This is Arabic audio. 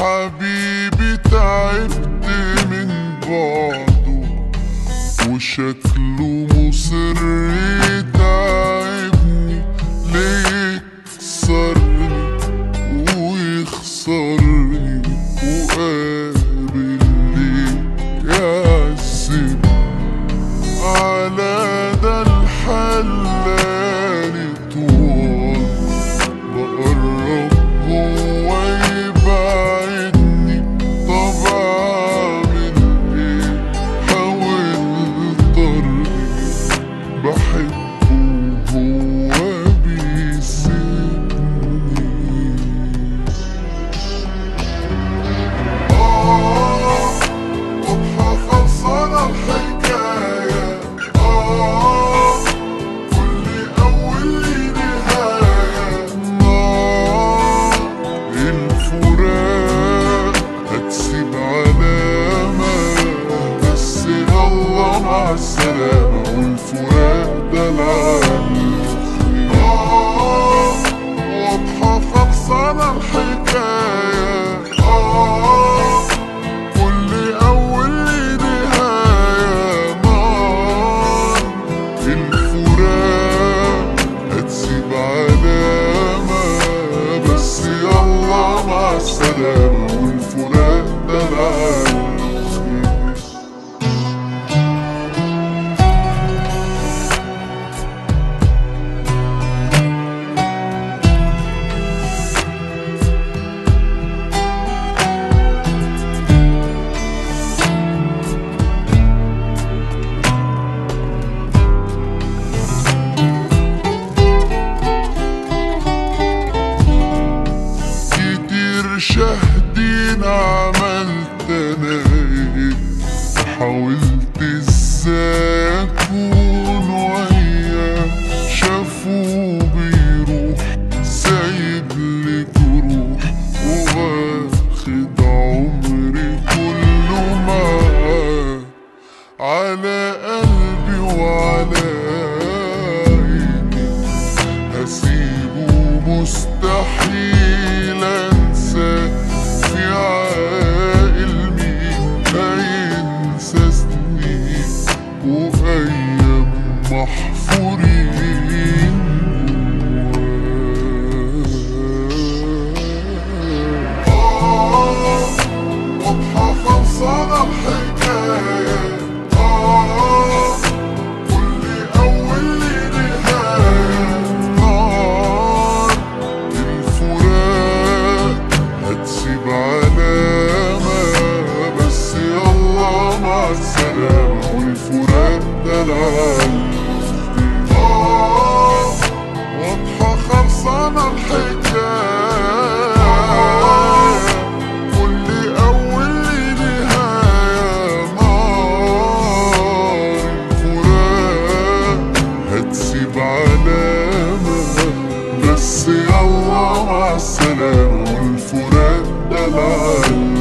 حبيبي تعبت من بعده وشكله مصر يتعبني ليه يكسرني ويخسرني؟ وقابل ليه يعذبني على ده الحل. فين عملت أنا إيه حاولت إزاي اكون وياه شافوه بيروح. سايب لي جروح وباخد عمري كله معاه. على قلبي وعلى والفرات دلال